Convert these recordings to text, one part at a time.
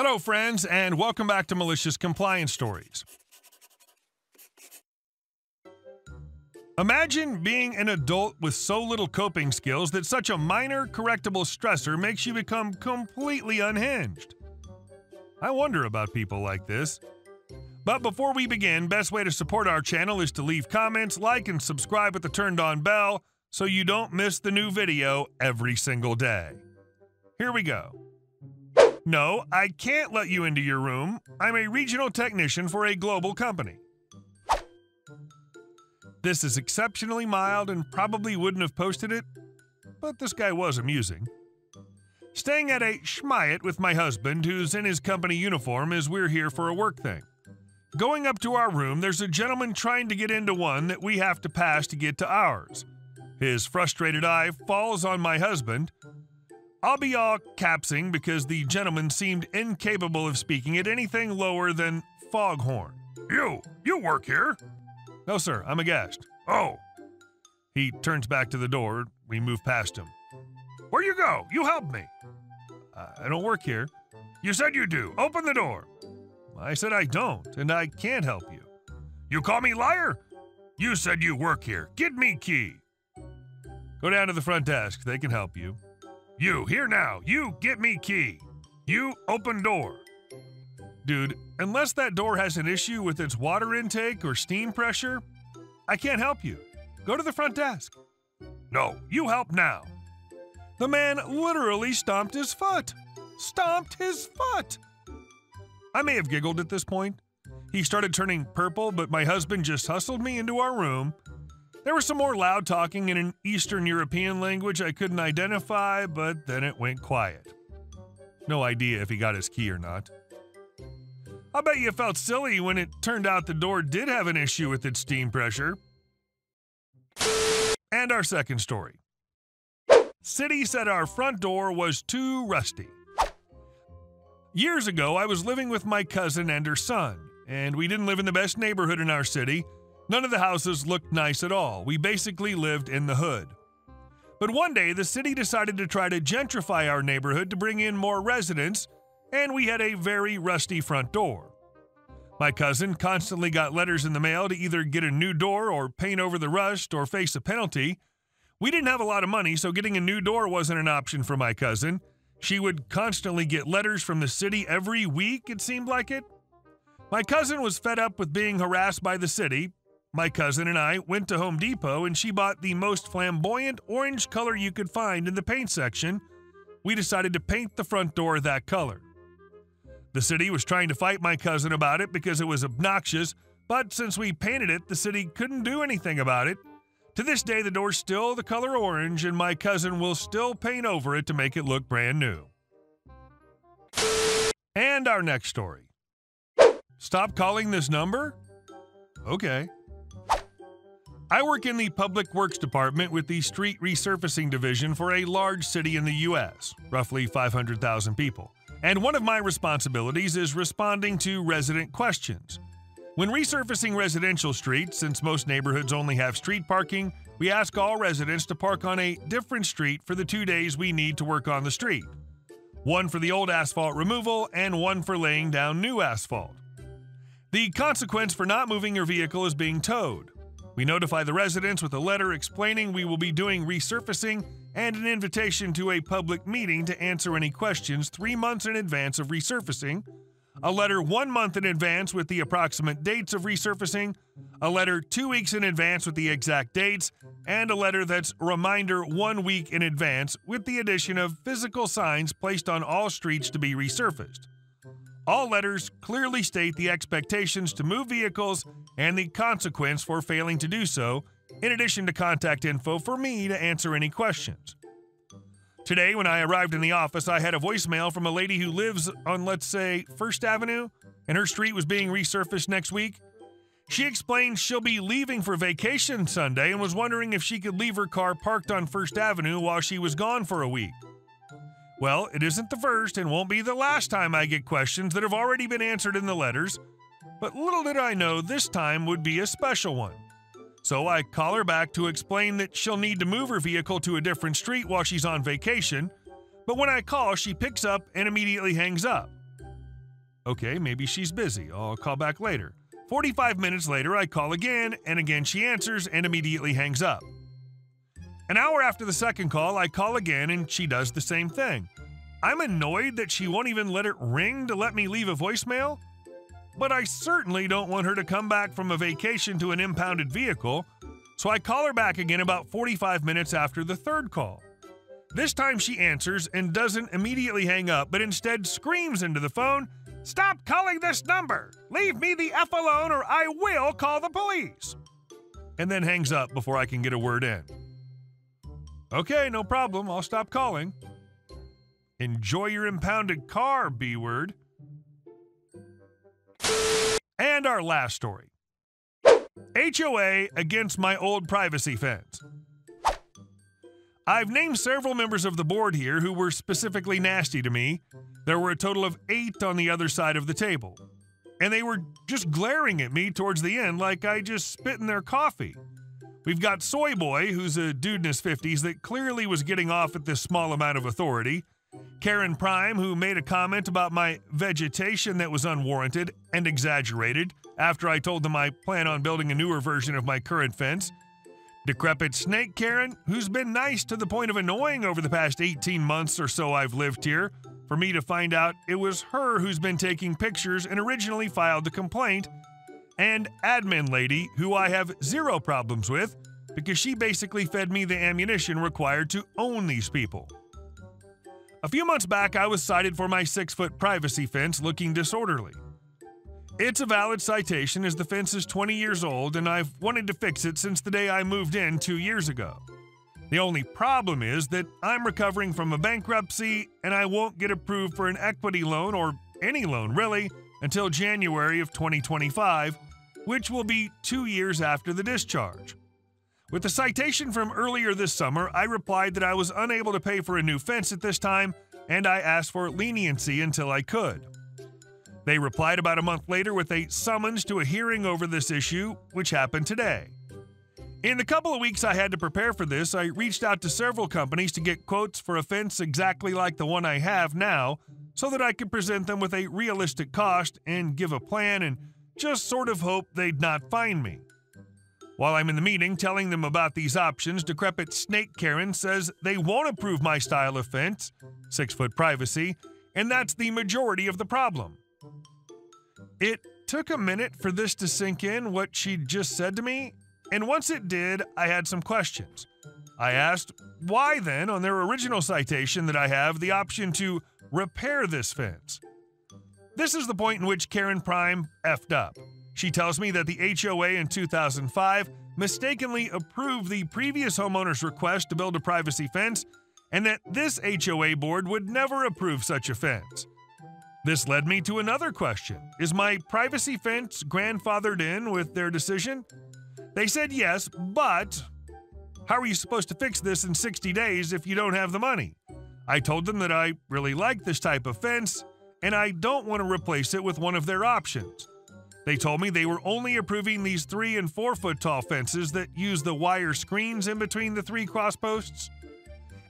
Hello, friends, and welcome back to Malicious Compliance Stories. Imagine being an adult with so little coping skills that such a minor correctable stressor makes you become completely unhinged. I wonder about people like this. But before we begin, best way to support our channel is to leave comments, like, and subscribe with the turned on bell so you don't miss the new video every single day. Here we go. No, I can't let you into your room. I'm a regional technician for a global company. This is exceptionally mild and probably wouldn't have posted it, but this guy was amusing. Staying at a Schmyet with my husband, who's in his company uniform, as we're here for a work thing. Going up to our room, there's a gentleman trying to get into one that we have to pass to get to ours. His frustrated eye falls on my husband, I'll be all capsing because the gentleman seemed incapable of speaking at anything lower than foghorn. You, you work here? No, sir, I'm a guest. Oh, He turns back to the door. We move past him. where you go? You help me. I don't work here. You said you do. Open the door. I said I don't, and I can't help you. You call me liar? You said you work here. Get me key. Go down to the front desk. They can help you. You, here now. You, get me key. You, open door. Dude, unless that door has an issue with its water intake or steam pressure, I can't help you. Go to the front desk. No, you help now. The man literally stomped his foot. Stomped his foot. I may have giggled at this point. He started turning purple, but my husband just hustled me into our room. There was some more loud talking in an Eastern European language I couldn't identify, but then it went quiet. No idea if he got his key or not. I bet you felt silly when it turned out the door did have an issue with its steam pressure. And our second story. City said our front door was too rusty. Years ago, I was living with my cousin and her son, and we didn't live in the best neighborhood in our city. None of the houses looked nice at all. We basically lived in the hood. But one day, the city decided to try to gentrify our neighborhood to bring in more residents, and we had a very rusty front door. My cousin constantly got letters in the mail to either get a new door or paint over the rust or face a penalty. We didn't have a lot of money, so getting a new door wasn't an option for my cousin. She would constantly get letters from the city every week, it seemed like it. My cousin was fed up with being harassed by the city. My cousin and I went to Home Depot and she bought the most flamboyant orange color you could find in the paint section. We decided to paint the front door that color. The city was trying to fight my cousin about it because it was obnoxious, but since we painted it, the city couldn't do anything about it. To this day, the door's still the color orange, and my cousin will still paint over it to make it look brand new. And our next story. Stop calling this number? Okay. I work in the Public Works Department with the Street Resurfacing Division for a large city in the U.S., roughly 500,000 people. And one of my responsibilities is responding to resident questions. When resurfacing residential streets, since most neighborhoods only have street parking, we ask all residents to park on a different street for the two days we need to work on the street one for the old asphalt removal and one for laying down new asphalt. The consequence for not moving your vehicle is being towed. We notify the residents with a letter explaining we will be doing resurfacing and an invitation to a public meeting to answer any questions three months in advance of resurfacing, a letter one month in advance with the approximate dates of resurfacing, a letter two weeks in advance with the exact dates, and a letter that's reminder one week in advance with the addition of physical signs placed on all streets to be resurfaced. All letters clearly state the expectations to move vehicles and the consequence for failing to do so, in addition to contact info for me to answer any questions. Today, when I arrived in the office, I had a voicemail from a lady who lives on, let's say, First Avenue, and her street was being resurfaced next week. She explained she'll be leaving for vacation Sunday and was wondering if she could leave her car parked on First Avenue while she was gone for a week. Well, it isn't the first and won't be the last time I get questions that have already been answered in the letters, but little did I know this time would be a special one. So I call her back to explain that she'll need to move her vehicle to a different street while she's on vacation, but when I call, she picks up and immediately hangs up. Okay, maybe she's busy. I'll call back later. 45 minutes later, I call again, and again she answers and immediately hangs up. An hour after the second call, I call again, and she does the same thing. I'm annoyed that she won't even let it ring to let me leave a voicemail, but I certainly don't want her to come back from a vacation to an impounded vehicle, so I call her back again about 45 minutes after the third call. This time she answers and doesn't immediately hang up, but instead screams into the phone, Stop calling this number! Leave me the F alone or I will call the police! And then hangs up before I can get a word in. Okay, no problem. I'll stop calling. Enjoy your impounded car, B word. And our last story HOA against my old privacy fence. I've named several members of the board here who were specifically nasty to me. There were a total of eight on the other side of the table. And they were just glaring at me towards the end like I just spit in their coffee. We've got Soy Boy, who's a dude in his 50s that clearly was getting off at this small amount of authority. Karen Prime, who made a comment about my vegetation that was unwarranted and exaggerated after I told them I plan on building a newer version of my current fence. Decrepit Snake Karen, who's been nice to the point of annoying over the past 18 months or so I've lived here, for me to find out it was her who's been taking pictures and originally filed the complaint. And Admin Lady, who I have zero problems with, because she basically fed me the ammunition required to own these people. A few months back, I was cited for my six foot privacy fence looking disorderly. It's a valid citation as the fence is 20 years old and I've wanted to fix it since the day I moved in two years ago. The only problem is that I'm recovering from a bankruptcy and I won't get approved for an equity loan or any loan really until January of 2025, which will be two years after the discharge. With the citation from earlier this summer, I replied that I was unable to pay for a new fence at this time and I asked for leniency until I could. They replied about a month later with a summons to a hearing over this issue, which happened today. In the couple of weeks I had to prepare for this, I reached out to several companies to get quotes for a fence exactly like the one I have now so that I could present them with a realistic cost and give a plan and just sort of hope they'd not find me. While I'm in the meeting telling them about these options, decrepit Snake Karen says they won't approve my style of fence, six foot privacy, and that's the majority of the problem. It took a minute for this to sink in what she'd just said to me, and once it did, I had some questions. I asked, why then, on their original citation, that I have the option to repair this fence? This is the point in which Karen Prime effed up. She tells me that the HOA in 2005 mistakenly approved the previous homeowner's request to build a privacy fence, and that this HOA board would never approve such a fence. This led me to another question Is my privacy fence grandfathered in with their decision? They said yes, but how are you supposed to fix this in 60 days if you don't have the money? I told them that I really like this type of fence and I don't want to replace it with one of their options. They told me they were only approving these three and four foot tall fences that use the wire screens in between the three crossposts.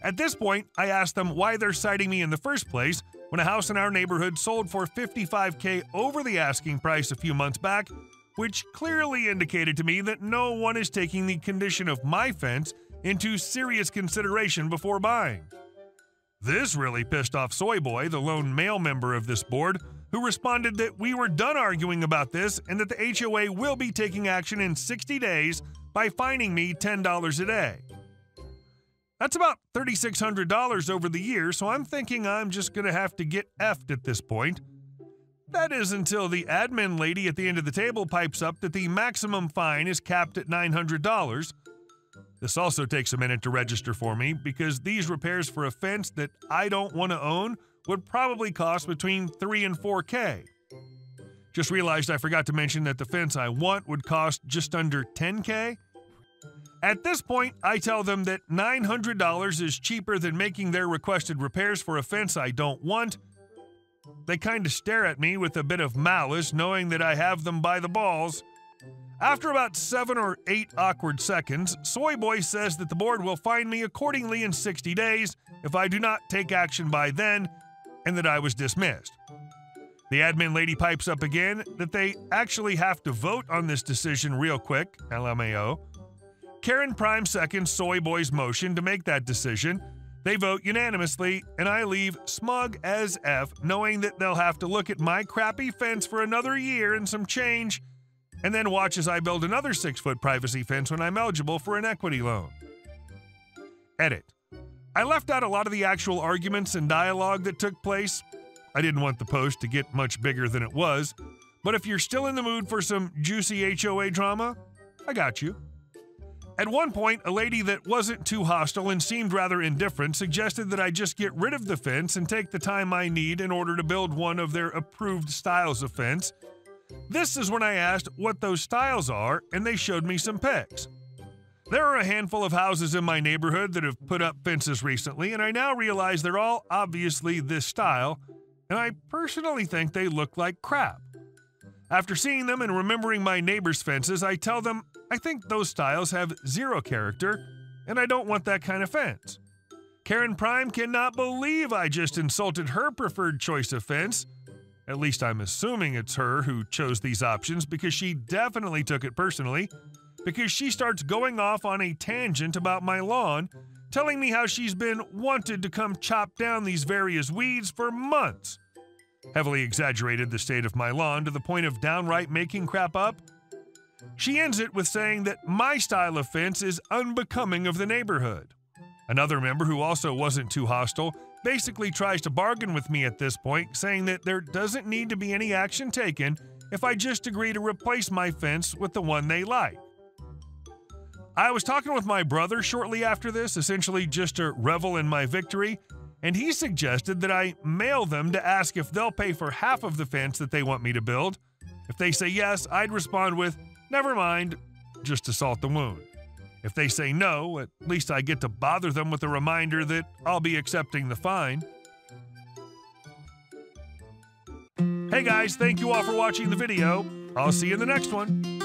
At this point, I asked them why they're citing me in the first place when a house in our neighborhood sold for 55k over the asking price a few months back, which clearly indicated to me that no one is taking the condition of my fence into serious consideration before buying. This really pissed off Soy Boy, the lone male member of this board, who responded that we were done arguing about this and that the HOA will be taking action in 60 days by fining me $10 a day. That's about $3,600 over the year, so I'm thinking I'm just going to have to get effed at this point. That is until the admin lady at the end of the table pipes up that the maximum fine is capped at $900. This also takes a minute to register for me because these repairs for a fence that I don't want to own would probably cost between 3 and 4K. Just realized I forgot to mention that the fence I want would cost just under 10K. At this point, I tell them that $900 is cheaper than making their requested repairs for a fence I don't want. They kind of stare at me with a bit of malice, knowing that I have them by the balls. After about seven or eight awkward seconds, Soy Boy says that the board will fine me accordingly in 60 days if I do not take action by then, and that I was dismissed. The admin lady pipes up again that they actually have to vote on this decision real quick, LMAO. Karen Prime seconds Soy Boy's motion to make that decision. They vote unanimously, and I leave smug as F, knowing that they'll have to look at my crappy fence for another year and some change, and then watch as I build another six foot privacy fence when I'm eligible for an equity loan. Edit. I left out a lot of the actual arguments and dialogue that took place. I didn't want the post to get much bigger than it was, but if you're still in the mood for some juicy HOA drama, I got you. At one point, a lady that wasn't too hostile and seemed rather indifferent suggested that I just get rid of the fence and take the time I need in order to build one of their approved styles of fence. This is when I asked what those styles are, and they showed me some pics. There are a handful of houses in my neighborhood that have put up fences recently, and I now realize they're all obviously this style, and I personally think they look like crap. After seeing them and remembering my neighbor's fences, I tell them I think those styles have zero character, and I don't want that kind of fence. Karen Prime cannot believe I just insulted her preferred choice of fence. At least I'm assuming it's her who chose these options because she definitely took it personally. Because she starts going off on a tangent about my lawn, telling me how she's been wanted to come chop down these various weeds for months. Heavily exaggerated the state of my lawn to the point of downright making crap up she ends it with saying that my style of fence is unbecoming of the neighborhood. Another member who also wasn't too hostile basically tries to bargain with me at this point, saying that there doesn't need to be any action taken if I just agree to replace my fence with the one they like. I was talking with my brother shortly after this, essentially just to revel in my victory, and he suggested that I mail them to ask if they'll pay for half of the fence that they want me to build. If they say yes, I'd respond with, Never mind, just to salt the wound. If they say no, at least I get to bother them with a reminder that I'll be accepting the fine. Hey guys, thank you all for watching the video. I'll see you in the next one.